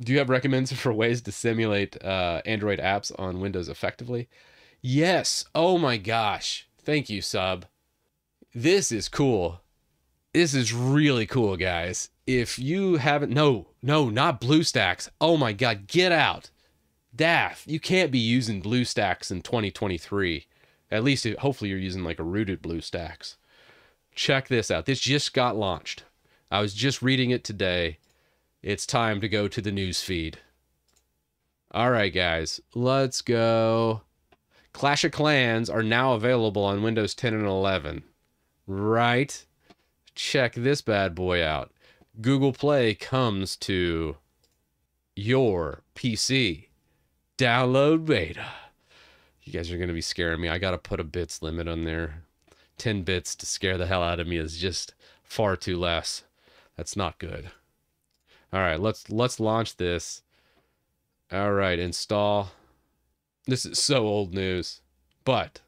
Do you have recommends for ways to simulate uh, Android apps on Windows effectively? Yes. Oh my gosh. Thank you, sub. This is cool. This is really cool, guys. If you haven't, no, no, not BlueStacks. Oh my God, get out. DAF, you can't be using BlueStacks in 2023. At least, hopefully, you're using like a rooted BlueStacks. Check this out. This just got launched. I was just reading it today. It's time to go to the news feed. All right, guys, let's go. Clash of Clans are now available on Windows 10 and 11. Right? Check this bad boy out. Google Play comes to your PC. Download beta. You guys are going to be scaring me. I got to put a bits limit on there. 10 bits to scare the hell out of me is just far too less. That's not good. All right, let's let's launch this. All right, install. This is so old news, but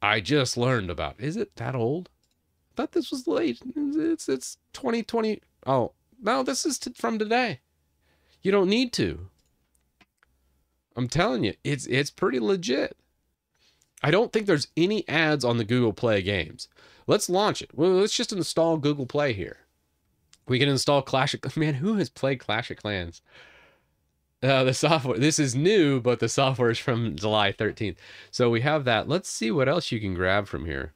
I just learned about. Is it that old? I thought this was late. It's it's 2020. Oh, no, this is from today. You don't need to. I'm telling you, it's it's pretty legit. I don't think there's any ads on the Google Play games. Let's launch it. Well, let's just install Google Play here. We can install Clash of Man, who has played Clash of Clans? Uh, the software. This is new, but the software is from July 13th. So we have that. Let's see what else you can grab from here.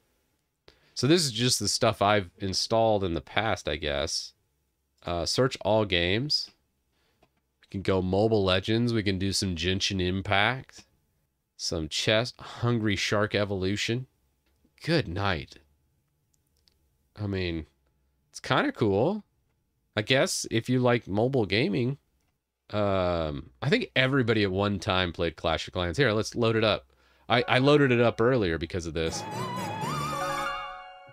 So this is just the stuff I've installed in the past, I guess. Uh, search all games. We can go Mobile Legends. We can do some Genshin Impact. Some chess. Hungry Shark Evolution. Good night. I mean, it's kind of cool. I guess if you like mobile gaming. Um, I think everybody at one time played Clash of Clans. Here, let's load it up. I, I loaded it up earlier because of this.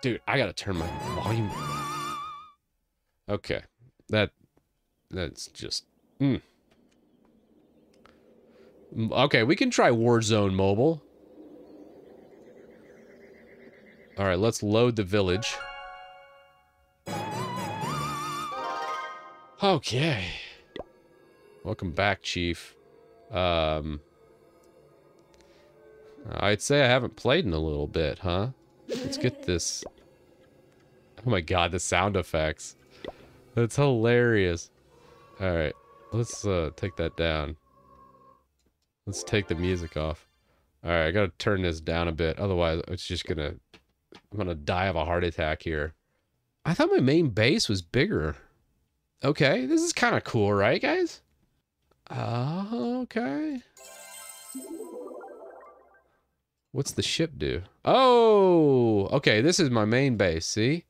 Dude, I gotta turn my volume. Okay, that that's just. Mm. Okay, we can try Warzone Mobile. All right, let's load the village. Okay. Welcome back, Chief. Um, I'd say I haven't played in a little bit, huh? Let's get this. Oh my god, the sound effects. That's hilarious. Alright, let's uh, take that down. Let's take the music off. Alright, I gotta turn this down a bit. Otherwise, it's just gonna... I'm gonna die of a heart attack here. I thought my main base was bigger. Okay, this is kind of cool, right, guys? Uh, okay. What's the ship do? Oh, okay, this is my main base, see?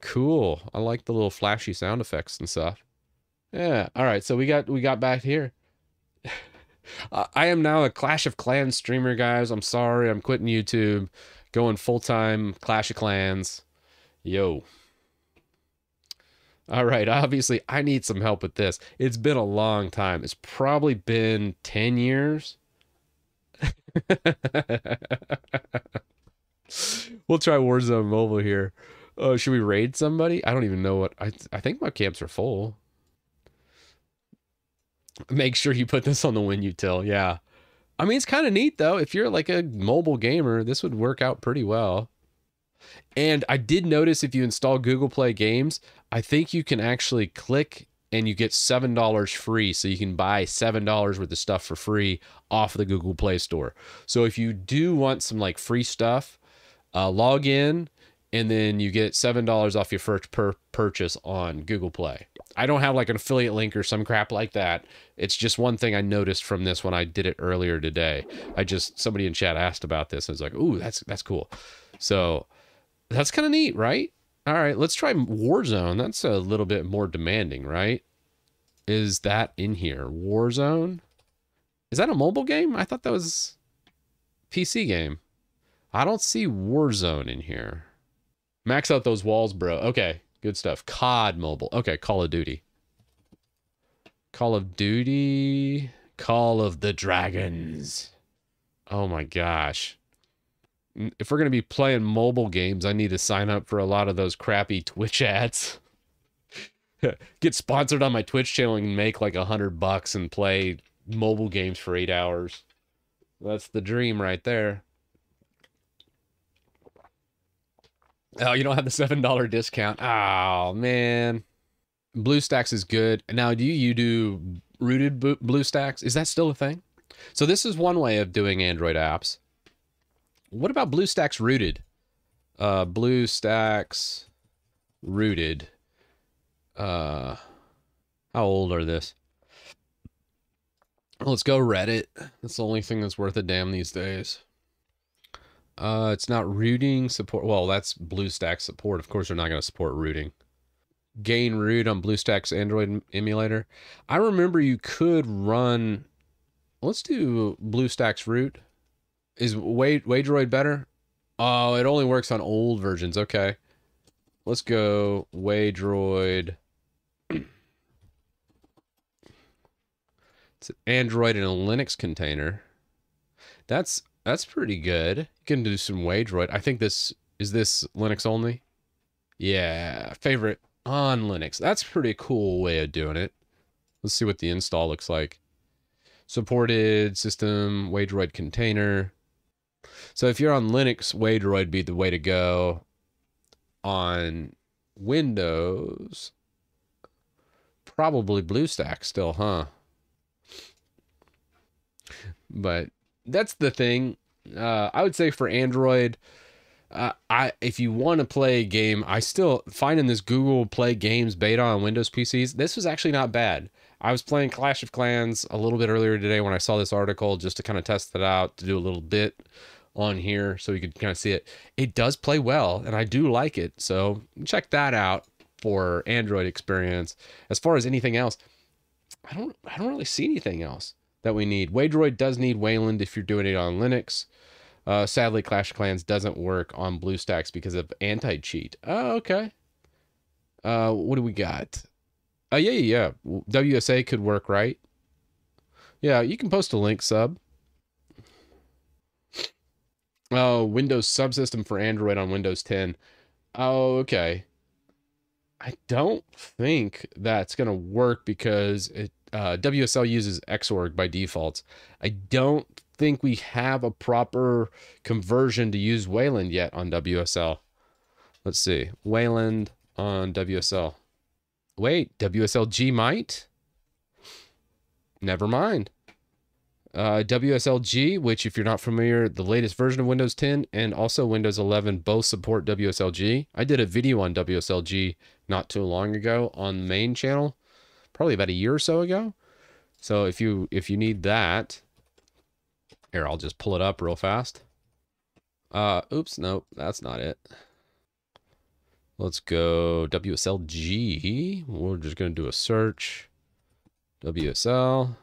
Cool. I like the little flashy sound effects and stuff. Yeah, all right, so we got we got back here. I am now a Clash of Clans streamer, guys. I'm sorry, I'm quitting YouTube going full time Clash of Clans. Yo. All right, obviously, I need some help with this. It's been a long time. It's probably been 10 years. we'll try Warzone Mobile here. Oh, should we raid somebody? I don't even know what. I, I think my camps are full. Make sure you put this on the Win-Util. Yeah. I mean, it's kind of neat though. If you're like a mobile gamer, this would work out pretty well. And I did notice if you install Google Play Games, I think you can actually click and you get $7 free. So you can buy $7 worth of stuff for free off the Google Play Store. So if you do want some like free stuff, uh, log in and then you get $7 off your first per purchase on Google Play. I don't have like an affiliate link or some crap like that. It's just one thing I noticed from this when I did it earlier today. I just somebody in chat asked about this. I was like, "Ooh, that's that's cool." So that's kind of neat, right? All right, let's try Warzone. That's a little bit more demanding, right? Is that in here? Warzone? Is that a mobile game? I thought that was PC game. I don't see Warzone in here. Max out those walls, bro. Okay, good stuff. COD mobile. Okay, Call of Duty. Call of Duty. Call of the Dragons. Oh my gosh. if we're going to be playing mobile games, I need to sign up for a lot of those crappy Twitch ads. Get sponsored on my Twitch channel and make like a hundred bucks and play mobile games for eight hours. That's the dream right there. Oh, you don't have the seven dollar discount. Oh man, BlueStacks is good. Now, do you, you do rooted BlueStacks? Is that still a thing? So this is one way of doing Android apps. What about BlueStacks rooted? Uh, BlueStacks rooted. Uh, how old are this? Let's go Reddit. That's the only thing that's worth a damn these days. Uh, it's not rooting support. Well, that's BlueStacks support. Of course, they're not going to support rooting. Gain root on BlueStacks Android emulator. I remember you could run. Let's do BlueStacks root. Is Waydroid better? Oh, it only works on old versions. Okay. Let's go Waydroid. it's an Android in a Linux container. That's that's pretty good. You can do some Waydroid. I think this is this Linux only. Yeah, favorite on Linux. That's pretty cool way of doing it. Let's see what the install looks like. Supported system Waydroid container. So if you're on Linux, Waydroid be the way to go. On Windows, probably BlueStack still, huh? But that's the thing. Uh, I would say for Android, uh, I if you want to play a game, I still finding this Google Play Games beta on Windows PCs. This was actually not bad. I was playing Clash of Clans a little bit earlier today when I saw this article just to kind of test it out to do a little bit on here so you could kind of see it. It does play well and I do like it. So check that out for Android experience. As far as anything else, I don't I don't really see anything else that we need. Waydroid does need Wayland if you're doing it on Linux. Uh, sadly, Clash Clans doesn't work on BlueStacks because of anti-cheat. Oh, okay. Uh, what do we got? Oh, yeah, yeah, yeah. WSA could work, right? Yeah, you can post a link, sub. Oh, Windows subsystem for Android on Windows 10. Oh, okay. I don't think that's going to work because it uh, WSL uses Xorg by default. I don't think we have a proper conversion to use Wayland yet on WSL. Let's see. Wayland on WSL. Wait, WSLG might? Never mind uh, WSLG, which, if you're not familiar, the latest version of Windows 10 and also Windows 11 both support WSLG. I did a video on WSLG not too long ago on the main channel, probably about a year or so ago. So if you if you need that, here I'll just pull it up real fast. Uh, oops, nope, that's not it. Let's go WSLG. We're just gonna do a search. WSL.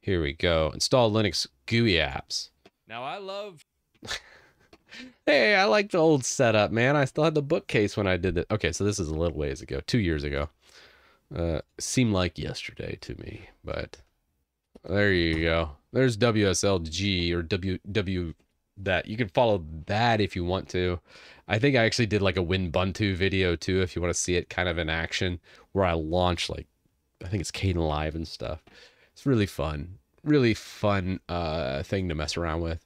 Here we go. Install Linux GUI apps. Now I love. hey, I like the old setup, man. I still had the bookcase when I did it. Okay, so this is a little ways ago, two years ago. Uh, seemed like yesterday to me, but there you go. There's WSLG or W W that you can follow that if you want to. I think I actually did like a Winbuntu video too, if you want to see it kind of in action, where I launch like I think it's Kdenlive and stuff. It's really fun, really fun uh, thing to mess around with.